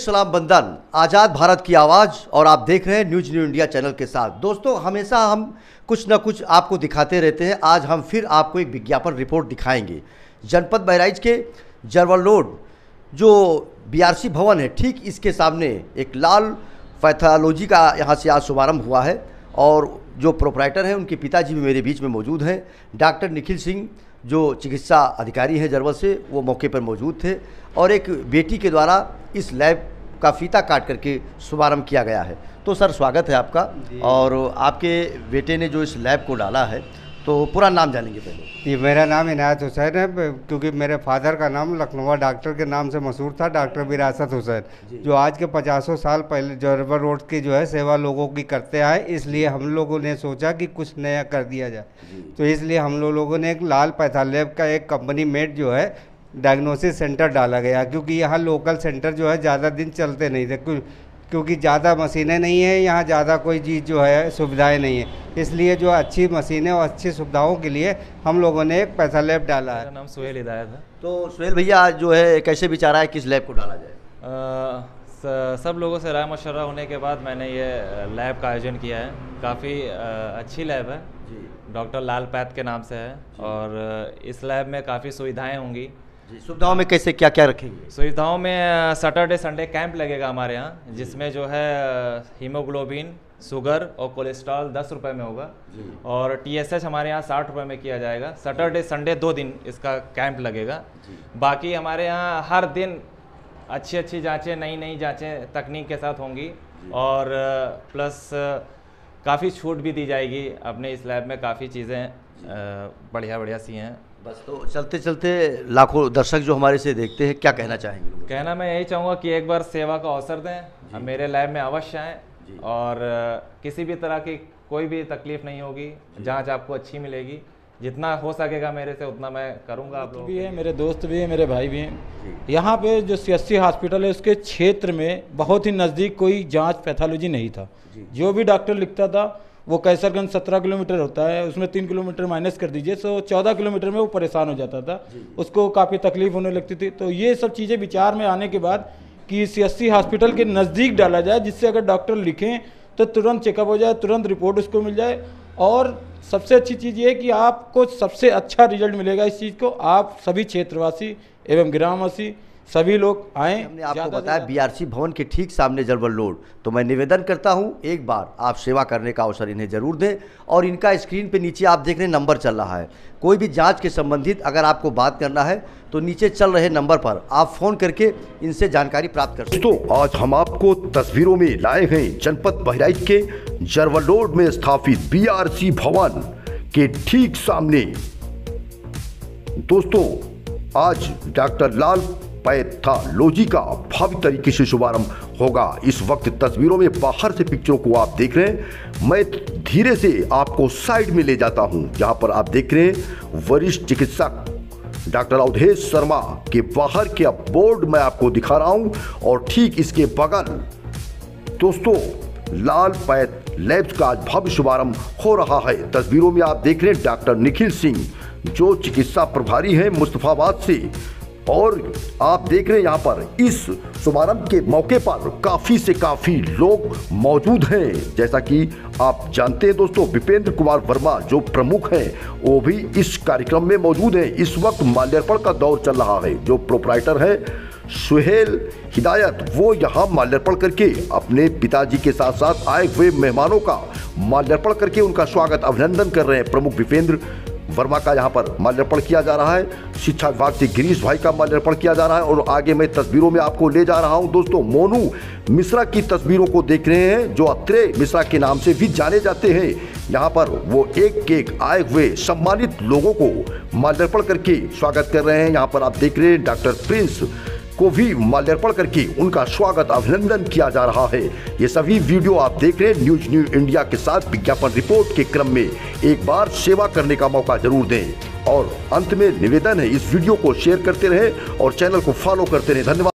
सलाम बंदन, आज़ाद भारत की आवाज़, और आप देख रहे हैं न्यूज़ न्यू इंडिया चैनल के साथ। दोस्तों, हमेशा हम कुछ ना कुछ आपको दिखाते रहते हैं। आज हम फिर आपको एक विज्ञापन रिपोर्ट दिखाएँगे। जनपद बहराइच के जरवल रोड, जो बीआरसी भवन है, ठीक इसके सामने एक लाल पैथोलॉजी का यहाँ से आज शुभारंभ हुआ है, और जो प्रोपराइटर हैं, उनके पिताजी भी मेरे बीच में मौजूद हैं। डॉक्टर निखिल सिंह जो चिकित्सा अधिकारी हैं जरवल से वो मौके पर मौजूद थे और एक बेटी के द्वारा इस लैब का फीता काट करके शुभारंभ किया गया है। तो सर स्वागत है आपका और आपके बेटे ने जो इस लैब को डाला है तो पूरा नाम जानेंगे पहले। ये मेरा नाम इनायत हुसैन है क्योंकि मेरे फादर का नाम लखनऊ डॉक्टर के नाम से मशहूर था डॉक्टर विरासत हुसैन जो। आज के पचासों साल पहले जौरबर रोड की जो है सेवा लोगों की करते आए इसलिए हम लोगों ने सोचा कि कुछ नया कर दिया जाए। तो इसलिए हम लोग लोगों ने एक लाल पैथालैब का एक कंपनी मेड जो है डायग्नोसिस सेंटर डाला गया क्योंकि यहाँ लोकल सेंटर जो है ज़्यादा दिन चलते नहीं थे क्योंकि ज़्यादा मशीनें नहीं हैं यहाँ ज़्यादा कोई चीज़ जो है सुविधाएँ नहीं है। इसलिए जो अच्छी मशीनें और अच्छी सुविधाओं के लिए हम लोगों ने एक पैसा लैब डाला है। नाम सुहेल हिदायत है। तो सुहेल भैया जो है कैसे विचारा है किस लैब को डाला जाए? स- सब लोगों से राय मशवरा होने के बाद मैंने ये लैब का आयोजन किया है। काफ़ी अच्छी लैब है। जी। डॉक्टर लाल पैथ के नाम से है। और इस लैब में काफ़ी सुविधाएँ होंगी। सुविधाओं में कैसे क्या क्या रखेंगे? सुविधाओं में सैटरडे संडे कैंप लगेगा हमारे यहाँ जिसमें जो है हीमोग्लोबिन शुगर और कोलेस्ट्रॉल दस रुपए में होगा। और टीएसएच हमारे यहाँ साठ रुपए में किया जाएगा। सैटरडे संडे दो दिन इसका कैंप लगेगा। बाकी हमारे यहाँ हर दिन अच्छी अच्छी जाँचें नई नई जाँचें तकनीक के साथ होंगी और प्लस काफ़ी छूट भी दी जाएगी अपने इस लैब में काफ़ी चीज़ें। बढ़िया बढ़िया सी हैं। बस तो चलते चलते लाखों दर्शक जो हमारे से देखते हैं क्या कहना चाहेंगे कहना मैं यही चाहूँगा कि एक बार सेवा का अवसर दें अब मेरे लैब में अवश्य आएँ और किसी भी तरह की कोई भी तकलीफ़ नहीं होगी जाँच आपको अच्छी मिलेगी। जितना हो सकेगा मेरे से उतना मैं करूँगा आप लोगों भी है मेरे दोस्त भी हैं मेरे भाई भी हैं। यहाँ पे जो सी हॉस्पिटल है उसके क्षेत्र में बहुत ही नज़दीक कोई जाँच पैथोलॉजी नहीं था। जो। भी डॉक्टर लिखता था वो कैसरगंज सत्रह किलोमीटर होता है उसमें तीन किलोमीटर माइनस कर दीजिए तो चौदह किलोमीटर में वो परेशान हो जाता था। उसको काफ़ी तकलीफ़ होने लगती थी। तो ये सब चीज़ें विचार में आने के बाद कि सी हॉस्पिटल के नज़दीक डाला जाए जिससे अगर डॉक्टर लिखें तो तुरंत चेकअप हो जाए तुरंत रिपोर्ट उसको मिल जाए। और सबसे अच्छी चीज़ ये है कि आपको सबसे अच्छा रिज़ल्ट मिलेगा इस चीज़ को। आप सभी क्षेत्रवासी एवं ग्रामवासी सभी लोग आए हमने आपको बताया बीआरसी भवन के ठीक सामने जरबल रोड। तो मैं निवेदन करता हूँ एक बार आप सेवा करने का अवसर इन्हें ज़रूर दें और इनका स्क्रीन पे नीचे आप देख रहे हैं नंबर चल रहा है। कोई भी जाँच के संबंधित अगर आपको बात करना है तो नीचे चल रहे नंबर पर आप फ़ोन करके इनसे जानकारी प्राप्त कर सकते हैं। दोस्तों आज हम आपको तस्वीरों में लाए हैं जनपद बहराइच के जरवल रोड में स्थापित बीआरसी भवन के ठीक सामने। दोस्तों आज डॉक्टर लाल पैथोलॉजी का भव्य तरीके से शुभारंभ होगा। इस वक्त तस्वीरों में बाहर से पिक्चरों को आप देख रहे हैं। मैं धीरे से आपको साइड में ले जाता हूँ, जहाँ पर आप देख रहे हैं वरिष्ठ चिकित्सक डॉक्टर अवधेश शर्मा के बाहर के बोर्ड मैं आपको दिखा रहा हूँ और ठीक इसके बगल दोस्तों, लाल पैथ लैब्स का आज भव्य शुभारंभ हो रहा है। तस्वीरों में आप देख रहे हैं डॉक्टर निखिल सिंह, जो चिकित्सा प्रभारी हैं मुस्तफाबाद से। और आप देख रहे हैं यहाँ पर इस शुभारंभ के मौके पर काफ़ी से काफ़ी लोग मौजूद हैं। जैसा कि आप जानते हैं दोस्तों, विपेंद्र कुमार वर्मा जो प्रमुख हैं, वो भी इस कार्यक्रम में मौजूद हैं। इस वक्त माल्यार्पण का दौर चल रहा है। जो प्रोपराइटर है, सुहेल हिदायत, वो यहाँ माल्यार्पण करके अपने पिताजी के साथ साथ आए हुए मेहमानों का माल्यार्पण करके उनका स्वागत, अभिनंदन कर रहे हैं। प्रमुख विपेंद्र वर्मा का यहाँ पर माल्यार्पण किया जा रहा है। शिक्षा विभाग से गिरीश भाई का माल्यार्पण किया जा रहा है और आगे मैं तस्वीरों में आपको ले जा रहा हूँ। दोस्तों, मोनू मिश्रा की तस्वीरों को देख रहे हैं, जो अत्रे मिश्रा के नाम से भी जाने जाते हैं। यहाँ पर वो एक एक आए हुए सम्मानित लोगों को माल्यार्पण करके स्वागत कर रहे हैं। यहाँ पर आप देख रहे हैं डॉक्टर प्रिंस को भी माल्यार्पण करके उनका स्वागत अभिनंदन किया जा रहा है। ये सभी वीडियो आप देख रहे हैं न्यूज़ न्यू इंडिया के साथ। विज्ञापन रिपोर्ट के क्रम में एक बार सेवा करने का मौका ज़रूर दें। और अंत में निवेदन है, इस वीडियो को शेयर करते रहे और चैनल को फॉलो करते रहे। धन्यवाद।